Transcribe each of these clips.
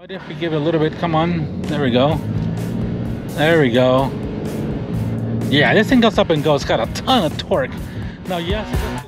What if we give it a little bit? Come on. There we go. There we go. Yeah, this thing goes up and goes. It's got a ton of torque. Now, yes.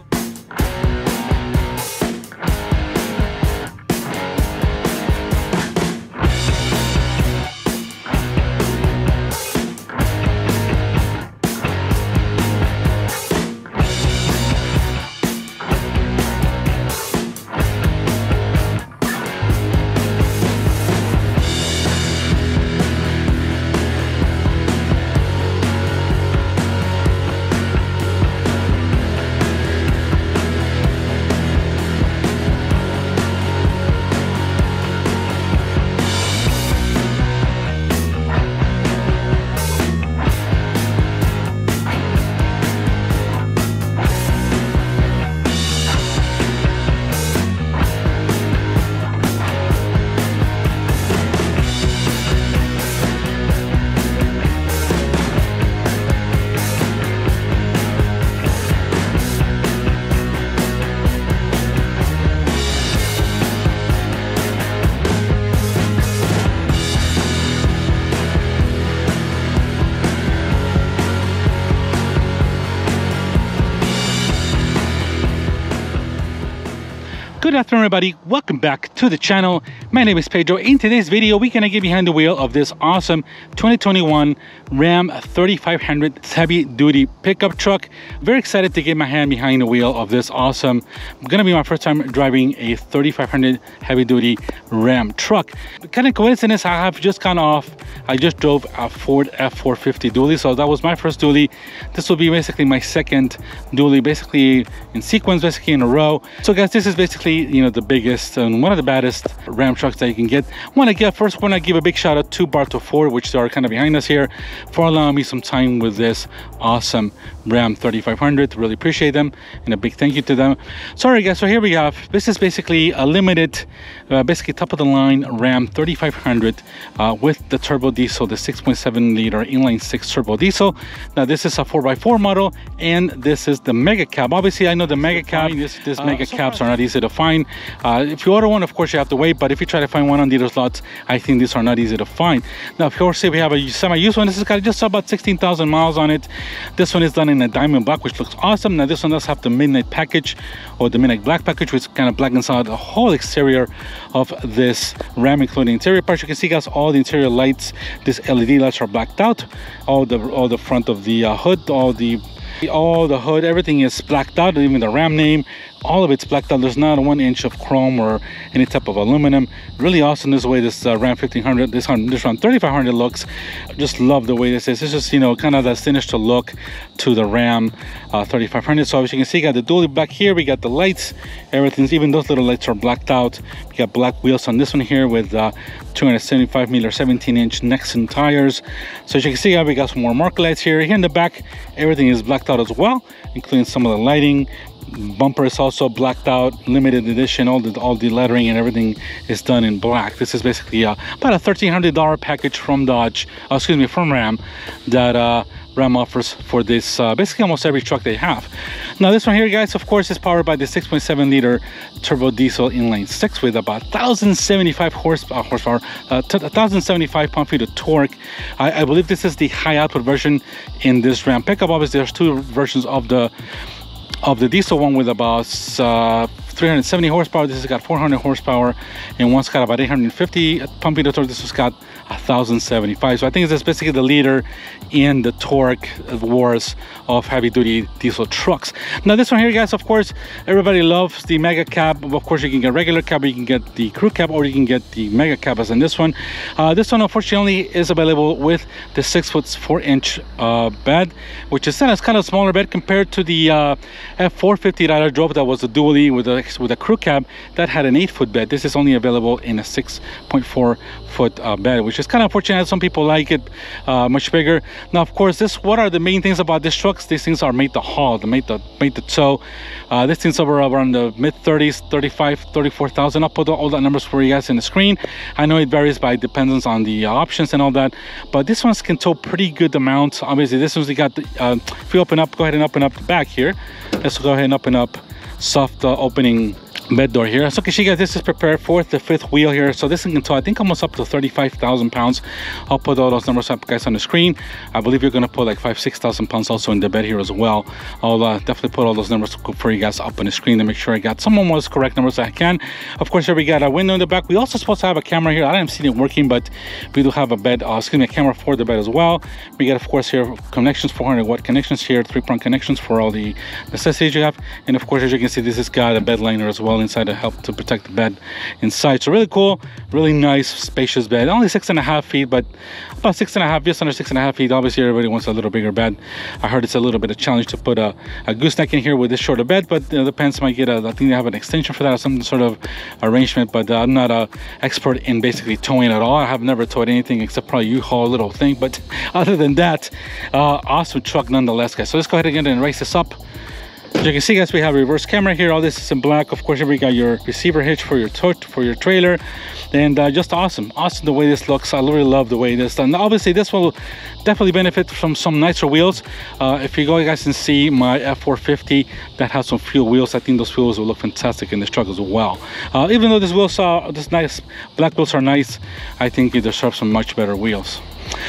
Afternoon everybody, welcome back to the channel. My name is Pedro. In today's video, we're gonna get behind the wheel of this awesome 2021 Ram 3500 heavy duty pickup truck. Very excited to get my hand behind the wheel of this awesome, gonna be my first time driving a 3500 heavy duty Ram truck. Kind of coincidence, I have just gone off, I just drove a Ford F450 dually, so that was my first dually. This will be basically my second dually, basically in sequence, basically in a row. So guys, this is basically you know the biggest and one of the baddest ram trucks that you can get. Want to get first want to give a big shout out to bartow ford which are kind of behind us here. For allowing me some time with this awesome ram 3500 really appreciate them and a big thank you to them sorry guys so here we have this is basically a limited uh, basically top of the line ram 3500 uh, with the turbo diesel the 6.7 liter inline six turbo diesel now this is a 4x4 model and this is the mega cab obviously i know the mega cab this, this uh, mega so cabs are not easy to find. Uh, if you order one, of course, you have to wait. But if you try to find one on dealer's lots, I think these are not easy to find. Now, of course, if we have a semi-used one, this has got just about 16,000 miles on it. This one is done in a diamond black, which looks awesome. Now, this one does have the midnight package or the midnight black package, which kind of blackens out the whole exterior of this Ram, including interior parts. You can see, guys, all the interior lights. These LED lights are blacked out. All the all the front of the uh, hood, all the all the hood everything is blacked out even the ram name all of it's blacked out there's not one inch of chrome or any type of aluminum. Really awesome this way this uh, ram 1500 this this ram 3500 looks. Just love the way this is. It's just you know kind of that sinister look to the ram uh, 3500 so as you can see got the dually back here. We got the lights. Everything's even those little lights are blacked out. We got black wheels on this one here with uh, 275 millimeter 17 inch Nexen tires. So as you can see we got some more mark lights here. Here in the back everything is blacked out as well including some of the lighting bumper is also blacked out limited edition all the all the lettering and everything is done in black. This is basically uh, about a 1300 dollar package from dodge uh, excuse me from ram that uh, ram offers for this uh, basically almost every truck they have. Now this one here guys of course is powered by the 6.7 liter turbo diesel inline six with about 1075 horse, uh, horsepower uh, 1075 pound-feet of torque. I, I believe this is the high output version in this ram. Pickup obviously there's two versions of the of the diesel one with about uh, 370 horsepower. This has got 400 horsepower, and one's got about 850 pumping torque. This has got 1075. So I think it's basically the leader in the torque wars of heavy duty diesel trucks. Now this one here, guys, of course, everybody loves the mega cab. Of course, you can get regular cab, you can get the crew cab, or you can get the mega cab as in this one. Uh, this one, unfortunately, is available with the six foot four inch uh, bed, which is kind of smaller bed compared to the uh, F450 that I drove that was a dually with a with a crew cab that had an 8 foot bed. This is only available in a 6.4 foot uh, bed, which is kind of unfortunate. Some people like it uh, much bigger. Now, of course, this what are the main things about these trucks? These things are made to haul, they made to made to tow. Uh, this thing's over around the mid 30s, 35, 34,000. I'll put all the numbers for you guys in the screen. I know it varies by dependence on the uh, options and all that, but this one's can tow pretty good amounts. Obviously, this one's got the, uh, if you open up, go ahead and open up the back here. Let's go ahead and open up soft uh, opening bed door here. So Kashiga, this is prepared for the fifth wheel here. So this can tow, I think almost up to 35,000 pounds. I'll put all those numbers up guys on the screen. I believe you're gonna put like five, 6,000 pounds also in the bed here as well. I'll uh, definitely put all those numbers for you guys up on the screen to make sure I got some of correct numbers I can. Of course, here we got a window in the back. We also supposed to have a camera here. I haven't seen it working, but we do have a bed, uh, excuse me, a camera for the bed as well. We got, of course, here connections, 400 watt connections here, three prong connections for all the necessities you have. And of course, as you can see, this has got a bed liner as well inside to help to protect the bed inside. So really cool, really nice, spacious bed. Only six and a half feet, but about six and a half, just under six and a half feet. Obviously, everybody wants a little bigger bed. I heard it's a little bit of challenge to put a, a gooseneck in here with this shorter bed, but you know, the pants might get a, I think they have an extension for that or some sort of arrangement, but uh, I'm not a expert in basically towing at all. I have never towed anything except probably U-Haul little thing, but other than that, uh, awesome truck nonetheless, guys. So let's go ahead and race this up. As you can see guys, we have reverse camera here. All this is in black. Of course, we got your receiver hitch for your for your trailer. And uh, just awesome. Awesome the way this looks. I really love the way this done. Obviously, this will definitely benefit from some nicer wheels. Uh, if you go you guys and see my F450 that has some fuel wheels, I think those wheels will look fantastic in this truck as well. Uh, even though these wheels are, this nice black wheels are nice, I think you deserve some much better wheels.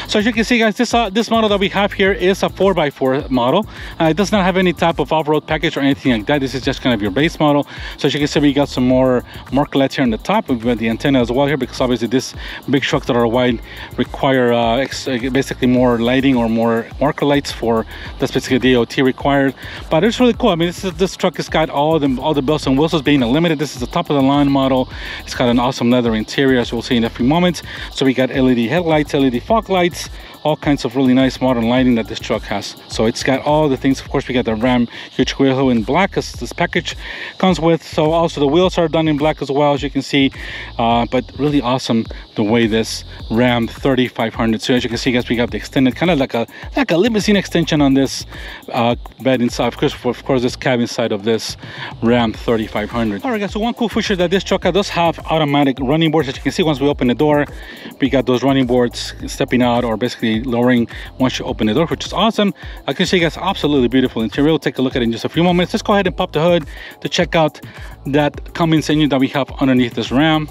So as you can see guys, this uh, this model that we have here is a 4x4 model. Uh, it does not have any type of off-road package or anything like that. This is just kind of your base model. So as you can see, we got some more marker lights here on the top. We've got the antenna as well here because obviously this big trucks that are wide require uh, uh basically more lighting or more marker lights for that's basically DOT required. But it's really cool. I mean, this, is, this truck has got all the all the bells and whistles being unlimited. This is the top of the line model. It's got an awesome leather interior as we'll see in a few moments. So we got LED headlights, LED fog lights, all kinds of really nice modern lighting that this truck has. So it's got all the things. Of course, we got the Ram huge wheel in black as this package comes with. So also the wheels are done in black as well, as you can see. Uh, but really awesome the way this Ram 3500. So as you can see, guys, we got the extended kind of like a like a limousine extension on this uh, bed inside. Of course, of course, this cabin side of this Ram 3500. All right, guys. So one cool feature that this truck does have automatic running boards. As you can see, once we open the door, we got those running boards stepping out or basically lowering once you open the door, which is awesome. I can see you guys absolutely beautiful interior. We'll take a look at it in just a few moments. Let's go ahead and pop the hood to check out that Cummins engine that we have underneath this Ram.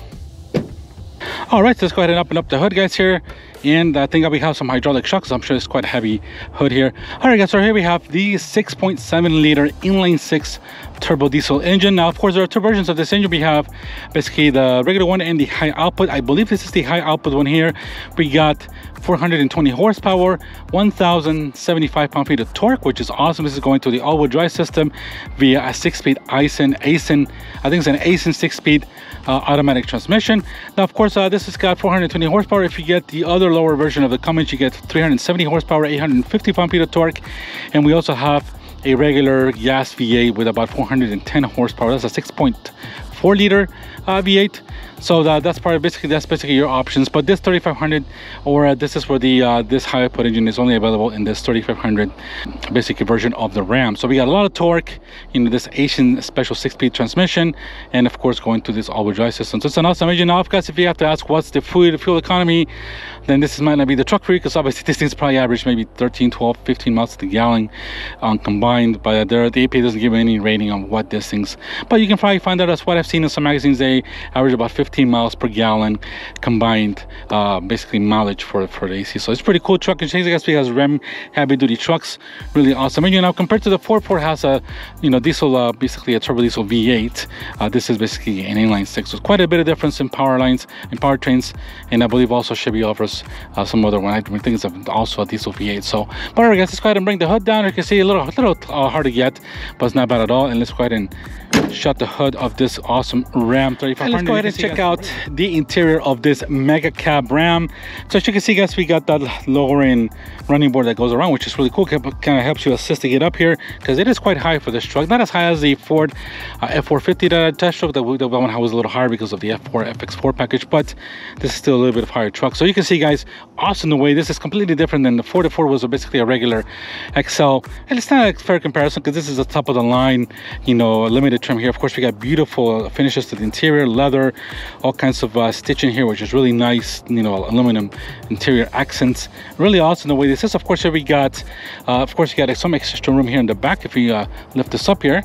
All right, so let's go ahead and open up the hood, guys, here. And I think we have some hydraulic shocks. I'm sure it's quite a heavy hood here. All right, guys, so here we have the 6.7 liter inline six turbo diesel engine. Now, of course, there are two versions of this engine. We have basically the regular one and the high output. I believe this is the high output one here. We got 420 horsepower, 1,075 pound-feet of torque, which is awesome. This is going to the all-wheel drive system via a six-speed Aisin, Aisin, I think it's an Aisin six-speed uh, automatic transmission. Now, of course, uh, this has got 420 horsepower. If you get the other lower version of the Cummins, you get 370 horsepower, 850 pound-feet of torque. And we also have a regular gas V8 with about 410 horsepower. That's a 6.4 liter uh, V8 so that, that's part of basically that's basically your options. But this 3500 or uh, this is where the uh, this high output engine is only available in this 3500 basic version of the ram. So we got a lot of torque in this Aisin special six-speed transmission and of course going to this all-wheel drive system. So it's an awesome engine. Now of course if you have to ask what's the fuel fuel economy then this is might not be the truck for you because obviously this thing's probably average maybe 13 12 15 miles to the gallon um, combined but there the EPA doesn't give any rating on what this thing's but you can probably find out that's what I've seen in some magazines they average about 15 miles per gallon combined uh, basically mileage for for the AC so it's pretty cool truck and Chase Gatsby has Ram heavy duty trucks really awesome. And you know compared to the Ford Ford has a you know diesel uh, basically a turbo diesel V8 uh, this is basically an inline six so quite a bit of difference in power lines and powertrains and I believe also Chevy offers uh, some other one. I think it's also a diesel V8 so but alright guys let's go ahead and bring the hood down. You can see a little little uh, hard to get but it's not bad at all. And let's go ahead and shut the hood of this awesome Ram 3500. let's go ahead and check out the interior of this mega cab Ram. So as you can see guys, we got that lowering running board that goes around, which is really cool. Kind of helps you assist to get up here because it is quite high for this truck. Not as high as the Ford uh, F450 that I test drove. The, the one was a little higher because of the F4 FX4 package, but this is still a little bit of higher truck. So you can see guys, awesome the way this is completely different than the Ford. The Ford was basically a regular XL. And it's not a fair comparison because this is the top of the line, you know, limited trim here. Of course, we got beautiful finishes to the interior, leather, all kinds of uh, stitching here, which is really nice, you know, aluminum interior accents. Really awesome the way this is. Of course, here we got, uh, of course, you got some extra room here in the back. If you uh, lift this up here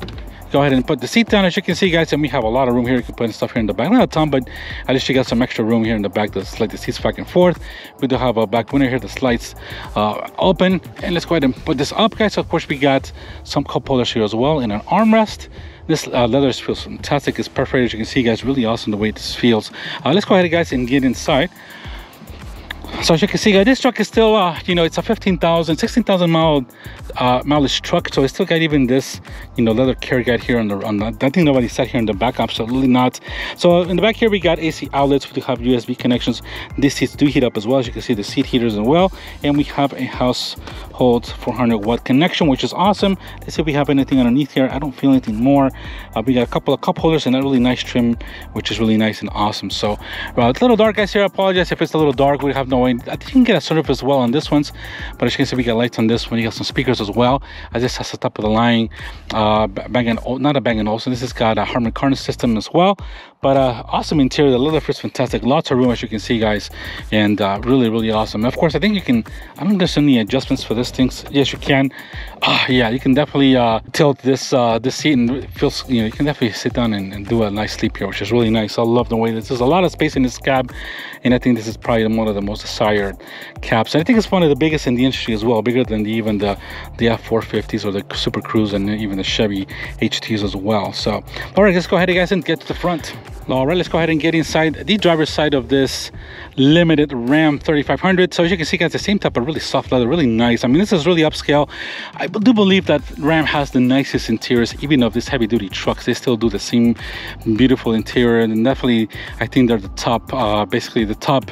go ahead and put the seat down as you can see guys and we have a lot of room here. You can put stuff here in the back. Not a ton but at least you got some extra room here in the back to slide the seats back and forth. We do have a back window here that slides uh, open. And let's go ahead and put this up guys. So of course we got some cup holders here as well and an armrest this uh, leather feels fantastic. It's perforated, as you can see guys really awesome the way this feels. Uh, let's go ahead guys and get inside so as you can see guys this truck is still uh you know it's a 15,000 16,000 mile uh mileage truck so it's still got even this you know leather carry guide here on the on the, I think nobody sat here in the back absolutely not. So in the back here we got AC outlets we have USB connections. These seats do heat up as well as you can see the seat heaters as well. And we have a household 400 watt connection which is awesome. Let's see if we have anything underneath here. I don't feel anything more. Uh, we got a couple of cup holders and a really nice trim which is really nice and awesome. So well it's a little dark guys here. I apologize if it's a little dark. We have no I think you can get a sunroof as well on this ones, but as you can see, we got lights on this one. You got some speakers as well. I just has the top of the line, uh, Bang & not a Bang & Olufsen. This has got a Harman Kardon system as well. But uh, awesome interior. The leather is fantastic. Lots of room, as you can see, guys, and uh, really, really awesome. of course, I think you can. I don't know there's any adjustments for this thing. Yes, you can. Uh, yeah, you can definitely uh, tilt this uh, this seat and it feels. You know, you can definitely sit down and, and do a nice sleep here, which is really nice. I love the way this. There's a lot of space in this cab, and I think this is probably one of the most desired cabs. And I think it's one of the biggest in the industry as well, bigger than the, even the the F450s or the Super Cruise and even the Chevy HDs as well. So, all right, let's go ahead, guys, and get to the front. All right, let's go ahead and get inside the driver's side of this limited Ram 3500. So as you can see, guys, the same type of really soft leather, really nice. I mean, this is really upscale. I do believe that Ram has the nicest interiors, even of these heavy duty trucks. They still do the same beautiful interior. And definitely, I think they're the top, uh, basically the top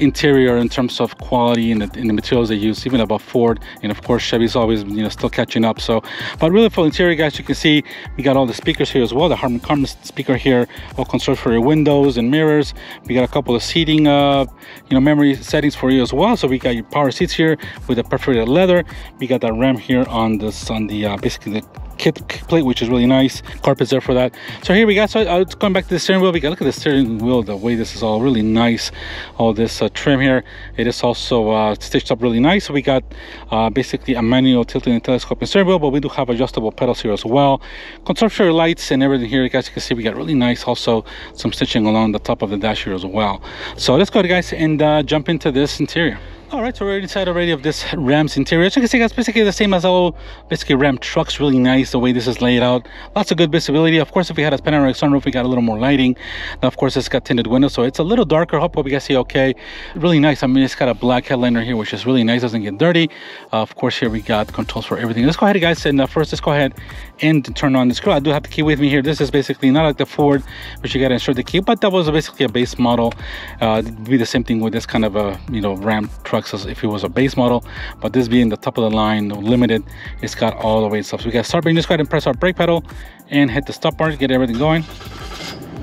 interior in terms of quality and the, and the, materials they use even above ford. And of course chevy's always you know still catching up. So but really for interior guys you can see we got all the speakers here as well. The harman kardon speaker here all constructed for your windows and mirrors. We got a couple of seating uh you know memory settings for you as well. So we got your power seats here with the perforated leather. We got that ram here on this on the uh, basically the kit plate which is really nice. Carpets there for that. So here we got so uh, going back to the steering wheel. We got look at the steering wheel the way this is all really nice. All this uh, trim here. It is also uh, stitched up really nice. So we got uh, basically a manual tilting and telescoping steering wheel but we do have adjustable pedals here as well. Control lights and everything here guys you can see we got really nice. Also some stitching along the top of the dash here as well. So let's go guys and uh, jump into this interior all right so we're inside already of this ram's interior. As you can see it's basically the same as all basically ram trucks really nice the way this is laid out. Lots of good visibility. Of course if we had a panoramic sunroof we got a little more lighting. Now of course it's got tinted windows so it's a little darker. Hope you guys see okay. Really nice. I mean it's got a black headliner here which is really nice. Doesn't get dirty. Uh, of course here we got controls for everything. Let's go ahead guys and uh, first let's go ahead and turn on the screw. I do have the key with me here. This is basically not like the ford which you got to insert the key. But that was basically a base model. Uh be the same thing with this kind of a you know ram trucks as if it was a base model. But this being the top of the line limited it's got all the way stuff. So we got start. Button just go ahead and press our brake pedal and hit the stop bar to get everything going.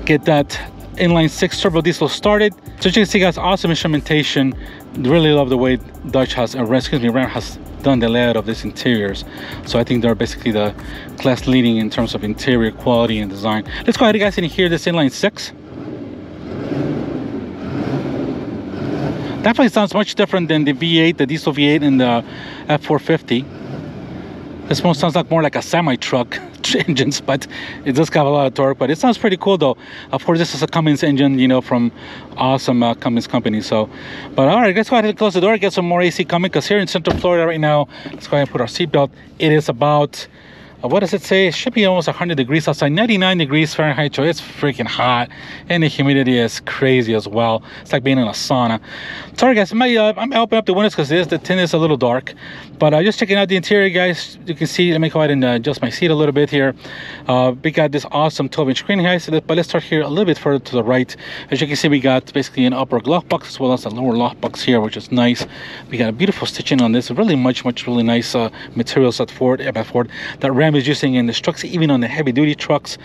Get that inline six turbo diesel started. So as you can see guys awesome instrumentation. Really love the way Dodge has or excuse me ram has done the layout of these interiors. So i think they're basically the class leading in terms of interior quality and design. Let's go ahead guys and hear this inline six. Definitely sounds much different than the V8, the diesel V8 and the F450. This one sounds like more like a semi-truck engines, but it does have a lot of torque. But it sounds pretty cool though. Of course, this is a Cummins engine, you know, from awesome uh, Cummins company. So, but all right, let's go ahead and close the door, get some more AC coming. Because here in Central Florida right now, let's go ahead and put our seatbelt. It is about uh, what does it say? It should be almost 100 degrees outside, 99 degrees Fahrenheit, so it's freaking hot. And the humidity is crazy as well. It's like being in a sauna. Sorry guys, my, uh, I'm opening up the windows because the tin is a little dark. But uh, just checking out the interior guys, you can see, let me go ahead and uh, adjust my seat a little bit here. Uh, we got this awesome 12 inch screen guys, but let's start here a little bit further to the right. As you can see, we got basically an upper glove box as well as a lower lock box here, which is nice. We got a beautiful stitching on this, really much, much really nice uh, materials at Ford, at Ford. That Ram is using in the trucks even on the heavy duty trucks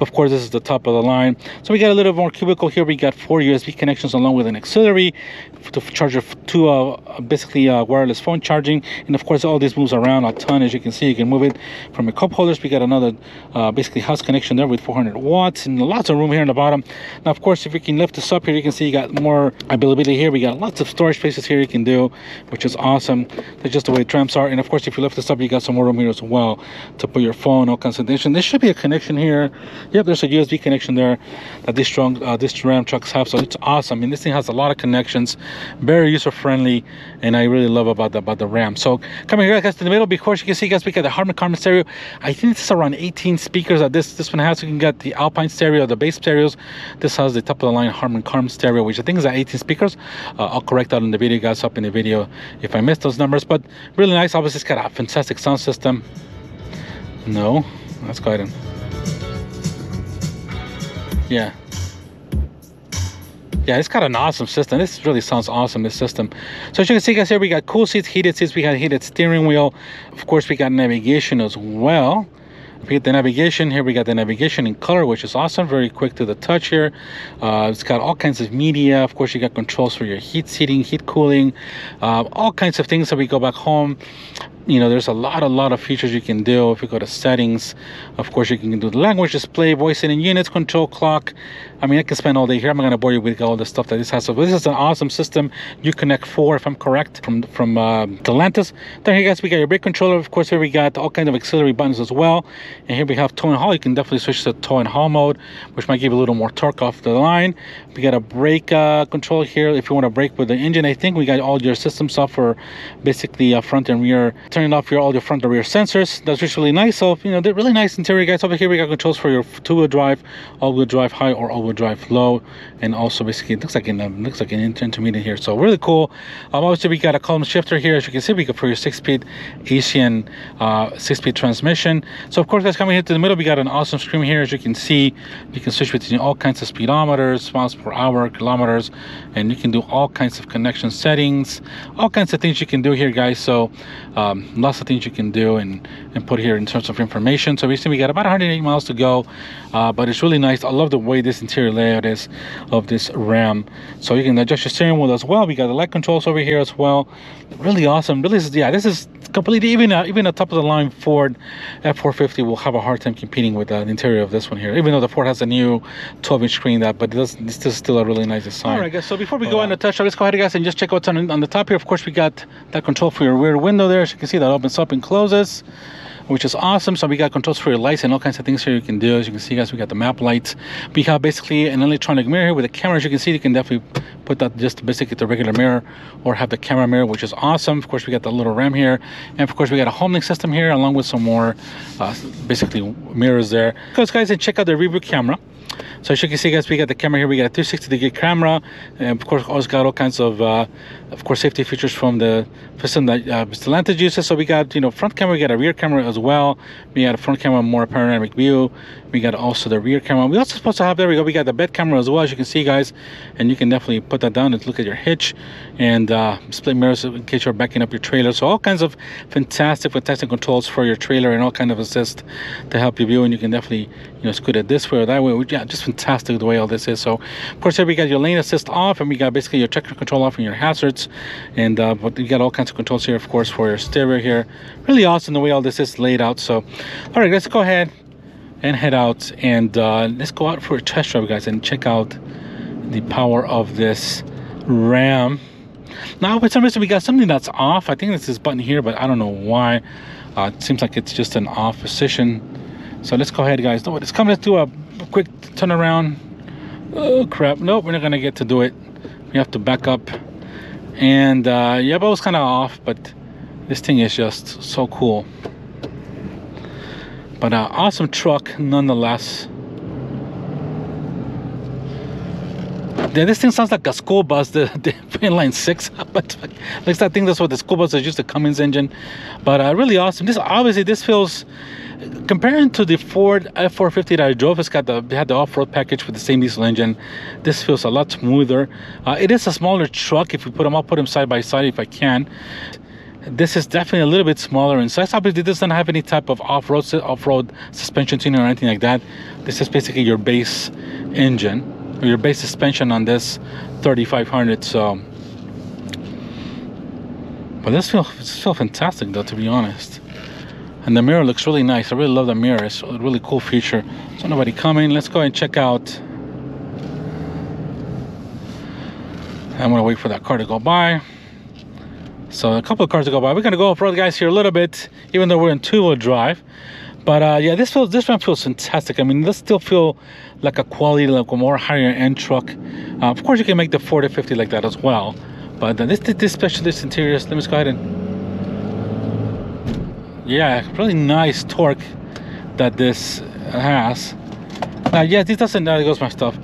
of course this is the top of the line so we got a little more cubicle here we got four usb connections along with an auxiliary to charge two uh, basically uh, wireless phone charging and of course all this moves around a ton as you can see you can move it from your cup holders we got another uh, basically house connection there with 400 watts and lots of room here in the bottom now of course if you can lift this up here you can see you got more availability here we got lots of storage spaces here you can do which is awesome that's just the way tramps are and of course if you lift this up you got some more room here as well to put your phone, all kinds of. And there should be a connection here. Yep, there's a USB connection there that this strong uh, this Ram trucks have. So it's awesome. I mean, this thing has a lot of connections, very user friendly, and I really love about the about the Ram. So coming here, guys, to the middle. Before you can see, guys, we got the Harman Kardon stereo. I think this is around 18 speakers that this this one has. You can get the Alpine stereo, the bass stereos. This has the top of the line Harman Kardon stereo, which I think is at 18 speakers. Uh, I'll correct that in the video, guys, up in the video if I missed those numbers. But really nice. Obviously, it's got a fantastic sound system. No, let's go ahead and yeah. Yeah, it's got an awesome system. This really sounds awesome, this system. So as you can see, guys, here we got cool seats, heated seats, we got heated steering wheel. Of course, we got navigation as well. We get the navigation here. We got the navigation in color, which is awesome. Very quick to the touch here. Uh, it's got all kinds of media. Of course, you got controls for your heat seating, heat cooling, uh, all kinds of things that we go back home you know there's a lot a lot of features you can do. If you go to settings of course you can do the language display voice in units control clock. I mean i can spend all day here. I'm not going to bore you with all the stuff that this has. So this is an awesome system. Uconnect 4 if i'm correct from from uh, Stellantis. Then here guys we got your brake controller. Of course here we got all kinds of auxiliary buttons as well. And here we have tow and haul. You can definitely switch to tow and haul mode which might give you a little more torque off the line. We got a brake uh, control here. If you want to brake with the engine i think we got all your system software basically uh, front and rear turning off your all your front and rear sensors. That's really nice. So you know they're really nice interior guys. Over here we got controls for your two-wheel drive all-wheel drive high or all-wheel drive low. And also basically it looks like in um, looks like an intermediate here. So really cool. Um, obviously we got a column shifter here. As you can see we got for your six-speed Aisin uh, six-speed transmission. So of course guys coming here to the middle we got an awesome screen here. As you can see you can switch between all kinds of speedometers miles per hour kilometers and you can do all kinds of connection settings all kinds of things you can do here guys. So um, lots of things you can do and and put here in terms of information. So basically we got about 108 miles to go uh, but it's really nice. I love the way this interior layout is of this ram so you can adjust your steering wheel as well. We got the light controls over here as well. Really awesome. Really yeah this is completely even uh, even a top of the line ford f450 will have a hard time competing with uh, the interior of this one here even though the ford has a new 12 inch screen that but this, this is still a really nice design. All right guys so before we go on the touch let's go ahead guys and just check what's on, on the top here. Of course we got that control for your rear window there as you can see that opens up and closes which is awesome. So we got controls for your lights and all kinds of things here you can do. As you can see, guys, we got the map lights. We have basically an electronic mirror here with a camera. As you can see, you can definitely put that just basically the regular mirror or have the camera mirror, which is awesome. Of course, we got the little RAM here. And of course, we got a home link system here along with some more uh, basically mirrors there. Because guys, and check out the rear camera. So as you can see guys, we got the camera here, we got a 360 degree camera, and of course also got all kinds of, uh, of course, safety features from the system that uh, Stellantis uses. So we got, you know, front camera, we got a rear camera as well. We got a front camera, more panoramic view. We got also the rear camera. We also supposed to have, there we go, we got the bed camera as well, as you can see guys, and you can definitely put that down and look at your hitch and uh, split mirrors in case you're backing up your trailer. So all kinds of fantastic, fantastic controls for your trailer and all kind of assist to help you view, and you can definitely, you know, scoot it this way or that way. Yeah, just fantastic the way all this is. So of course here we got your lane assist off and we got basically your traction control off and your hazards. And uh, but you got all kinds of controls here, of course, for your stereo here. Really awesome the way all this is laid out. So all right, let's go ahead and head out and uh, let's go out for a test drive guys and check out the power of this Ram. Now for some reason we got something that's off. I think it's this button here, but I don't know why. Uh, it seems like it's just an off position. So let's go ahead guys. It's coming. Let's do a quick turn around. Oh crap, nope, we're not gonna get to do it. We have to back up. And uh, yeah, but it was kind of off, but this thing is just so cool. But uh, awesome truck nonetheless. Yeah, this thing sounds like a school bus, the, the inline six, but at least I think that's what the school bus is, just a Cummins engine. But uh, really awesome. This obviously this feels comparing to the Ford F450 that I drove, it's got the had the off-road package with the same diesel engine. This feels a lot smoother. Uh, it is a smaller truck. If we put them, I'll put them side by side if I can. This is definitely a little bit smaller in size. Obviously, it doesn't have any type of off-road off-road suspension tuning or anything like that. This is basically your base engine, or your base suspension on this 3500. So, but this feels this feels fantastic though, to be honest. And the mirror looks really nice. I really love the mirror. It's a really cool feature. So nobody coming. Let's go and check out. I'm gonna wait for that car to go by so a couple of cars to go by we're gonna go off-road guys here a little bit even though we're in two-wheel drive But uh, yeah, this feels this one feels fantastic. I mean, this still feel like a quality, like a more higher end truck. Uh, of course, you can make the 40 50 like that as well. But uh, this this specialist interiors. Let me just go ahead and yeah, really nice torque that this has. Uh, yeah, this doesn't. There goes my stuff.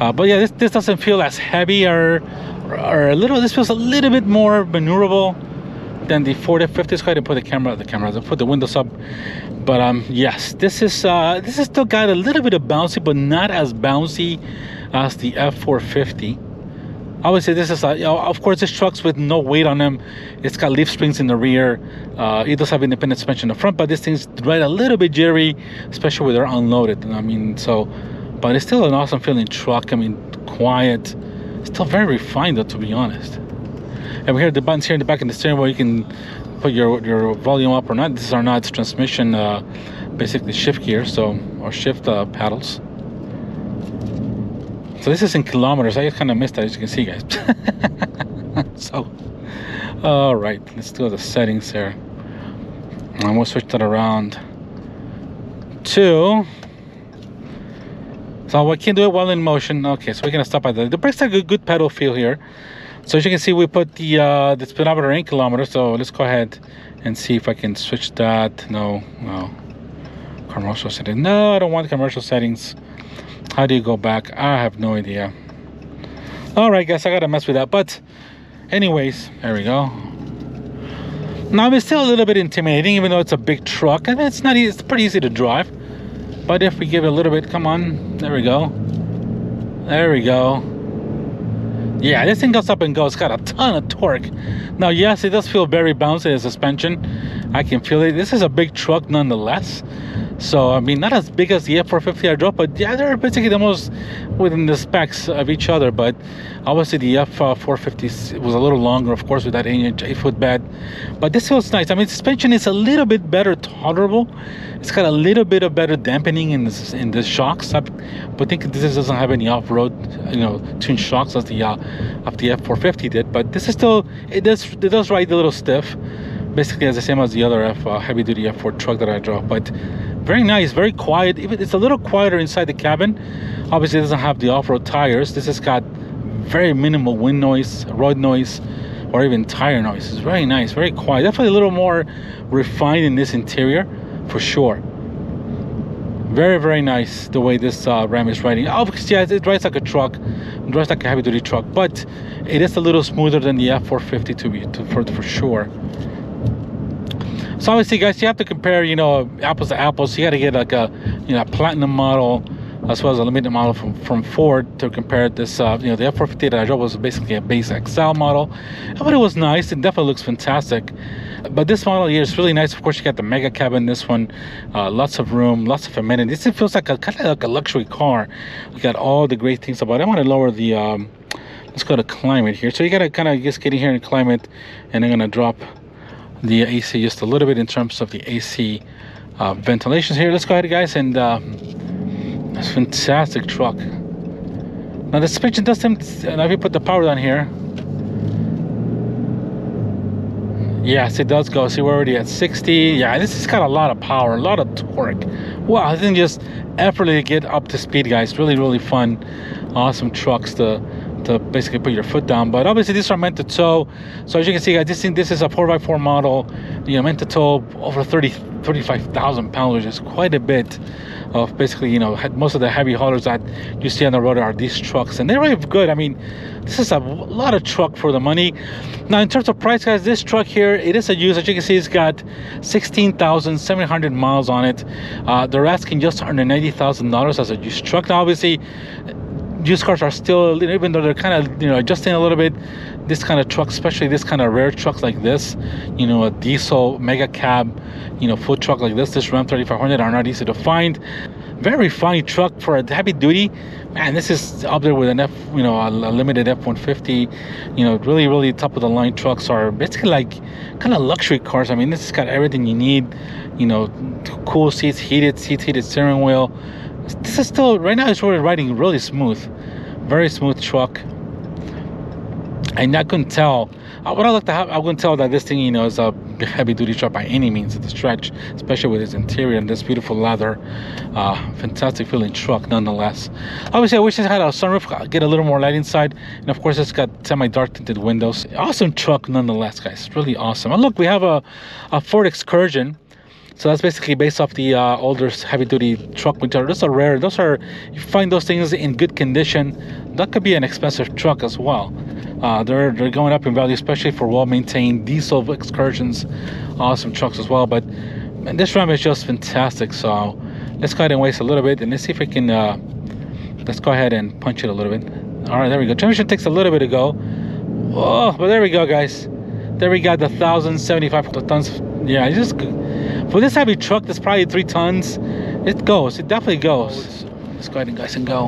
Uh, but yeah, this this doesn't feel as heavy or or a little. This feels a little bit more maneuverable than the 40 50. Let's go ahead and put the camera, the camera, I put the windows up but um yes this is uh this is still got a little bit of bouncy but not as bouncy as the f450 I would say this is, a, you know, of course, this truck's with no weight on them. It's got leaf springs in the rear. Uh, it does have independent suspension in the front, but this thing's right a little bit jerry, especially when they're unloaded. And I mean, so, but it's still an awesome feeling truck. I mean, quiet, still very refined though, to be honest. And we have the buttons here in the back of the steering wheel. You can put your your volume up or not. These are not transmission, uh, basically shift gear, so or shift uh, paddles. So this is in kilometers. I just kind of missed that, as you can see, guys. so, all right, let's do the settings here. I'm gonna switch that around to. So we can do it while in motion. Okay, so we're gonna stop at the the brakes have a good pedal feel here. So as you can see, we put the uh, the speedometer in kilometers. So let's go ahead and see if I can switch that. No, no. Commercial settings. No, I don't want commercial settings. How do you go back? I have no idea. All right, guys, I gotta mess with that. But anyways, there we go. Now it's still a little bit intimidating, even though it's a big truck, and it's not. Easy. It's pretty easy to drive. But if we give it a little bit, come on, there we go. There we go. Yeah, this thing goes up and goes. It's got a ton of torque. Now, yes, it does feel very bouncy, the suspension. I can feel it. This is a big truck nonetheless. So, I mean, not as big as the F450 I drove, but yeah, they're basically the most within the specs of each other. But obviously, the F450 was a little longer, of course, with that 8 8 foot bed. But this feels nice. I mean, suspension is a little bit better tolerable. It's got a little bit of better dampening in this in the shocks. I, but think this doesn't have any off road, you know, tuned shocks as the uh, of the F450 did. But this is still it does it does ride a little stiff basically as the same as the other F uh, heavy duty F4 truck that I drove but very nice very quiet. Even it's a little quieter inside the cabin. Obviously it doesn't have the off-road tires. This has got very minimal wind noise road noise or even tire noise. It's very nice very quiet. Definitely a little more refined in this interior for sure. Very very nice the way this uh, ram is riding. Obviously it rides like a truck it rides like a heavy duty truck but it is a little smoother than the f450 to be to, for, for sure so obviously, guys, you have to compare, you know, apples to apples. You got to get like a, you know, a platinum model as well as a limited model from, from Ford to compare this. Uh, you know, the F450 that I drove was basically a base XL model, but it was nice. It definitely looks fantastic. But this model here is really nice. Of course, you got the mega cabin. This one, uh, lots of room, lots of amenities. This it feels like a kind of like a luxury car. You got all the great things about it. I want to lower the. Um, let's go to climate here. So you got to kind of just get in here and climate, and I'm gonna drop the AC just a little bit in terms of the AC uh, here. Let's go ahead, guys, and uh, that's fantastic truck. Now the suspension doesn't. Now if you put the power down here, yes, it does go. See, we're already at 60. Yeah, this has got a lot of power, a lot of torque. Wow, I think just effortlessly get up to speed, guys. Really, really fun, awesome trucks to to basically put your foot down. But obviously these are meant to tow. So as you can see, guys, this thing, this is a 4x4 model. You know, meant to tow over 30, 35,000 pounds, which is quite a bit of basically, you know, most of the heavy haulers that you see on the road are these trucks. And they're really good. I mean, this is a lot of truck for the money. Now, in terms of price, guys, this truck here, it is a used. As you can see, it's got 16,700 miles on it. Uh, they're asking just $190,000 as a used truck. Now, obviously, used cars are still even though they're kind of you know adjusting a little bit this kind of truck especially this kind of rare truck like this you know a diesel mega cab you know food truck like this this ram 3500 are not easy to find. Very funny truck for a heavy duty. Man this is up there with an f you know a, a limited f-150 you know really really top of the line trucks are basically like kind of luxury cars. I mean this has got everything you need you know cool seats heated seats heated steering wheel. This is still right now it's really riding really smooth very smooth truck and I couldn't tell. Uh, I looked at, I couldn't tell that this thing, you know, is a heavy duty truck by any means at the stretch, especially with its interior and this beautiful leather. Uh, fantastic feeling truck nonetheless. Obviously, I wish it had a sunroof, get a little more light inside. And of course, it's got semi dark tinted windows. Awesome truck nonetheless, guys. Really awesome. And look, we have a, a Ford Excursion. So that's basically based off the uh, older heavy duty truck, which are those are rare. Those are you find those things in good condition. That could be an expensive truck as well. Uh, they're they're going up in value, especially for well-maintained diesel excursions. Awesome trucks as well. But man, this Ram is just fantastic. So let's go ahead and waste a little bit and let's see if we can. Uh, let's go ahead and punch it a little bit. All right, there we go. Transmission takes a little bit to go. Oh, but there we go, guys. There we got the 1,075 tons. Yeah, just for this heavy truck that's probably three tons. It goes. It definitely goes. Let's go ahead and guys and go.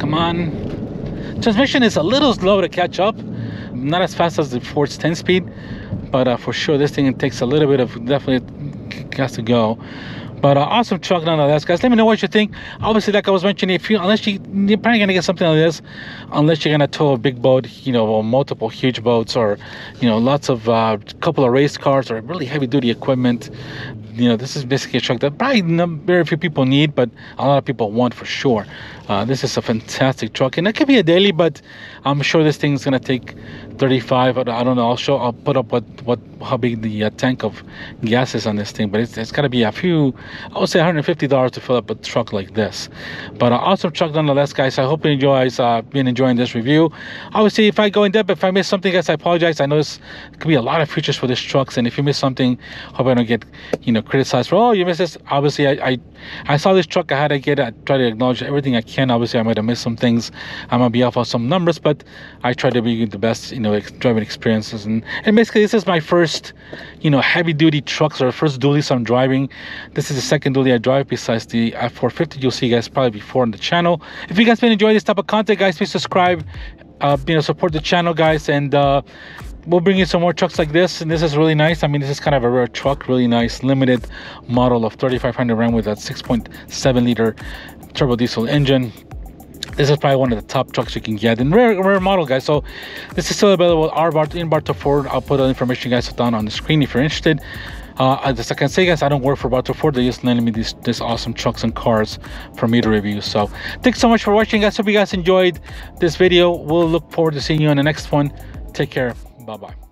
Come on. Transmission is a little slow to catch up, not as fast as the Ford's 10 speed, but uh, for sure this thing takes a little bit of definitely has to go. But uh, awesome truck nonetheless, guys. Let me know what you think. Obviously, like I was mentioning, if you unless you you're probably gonna get something like this, unless you're gonna tow a big boat, you know, or multiple huge boats, or you know, lots of uh, couple of race cars or really heavy duty equipment you know, this is basically a truck that probably very few people need, but a lot of people want for sure. Uh, this is a fantastic truck, and it could be a daily, but I'm sure this thing's gonna take 35. I don't know. I'll show. I'll put up what what how big the uh, tank of gas is on this thing, but it's, it's got to be a few. I would say 150 dollars to fill up a truck like this. But uh, awesome truck nonetheless, guys. I hope you enjoy. Uh, been enjoying this review. Obviously, if I go in depth, if I miss something, guys, I apologize. I know this could be a lot of features for this trucks, and if you miss something, hope I don't get you know criticized for oh you missed this. Obviously, I I, I saw this truck. I had to get. I try to acknowledge everything I can. Obviously, I might have missed some things. I'm gonna be off on some numbers, but I try to be the best. You know know driving experiences. And and basically this is my first you know heavy duty trucks or first dualies I'm driving. This is the second dually I drive besides the F450 you'll see guys probably before on the channel. If you guys been enjoying this type of content guys please subscribe uh, you know support the channel guys. And uh, we'll bring you some more trucks like this. And this is really nice. I mean this is kind of a rare truck. Really nice limited model of 3500 ram with that 6.7 liter turbo diesel engine this is probably one of the top trucks you can get. In rare, rare model guys. So this is still available our bar in Bartow Ford. I'll put the information guys down on the screen if you're interested. Uh, as I can say guys I don't work for Bartow Ford. They just lending me these this awesome trucks and cars for me to review. So thanks so much for watching guys. Hope you guys enjoyed this video. We'll look forward to seeing you on the next one. Take care. Bye bye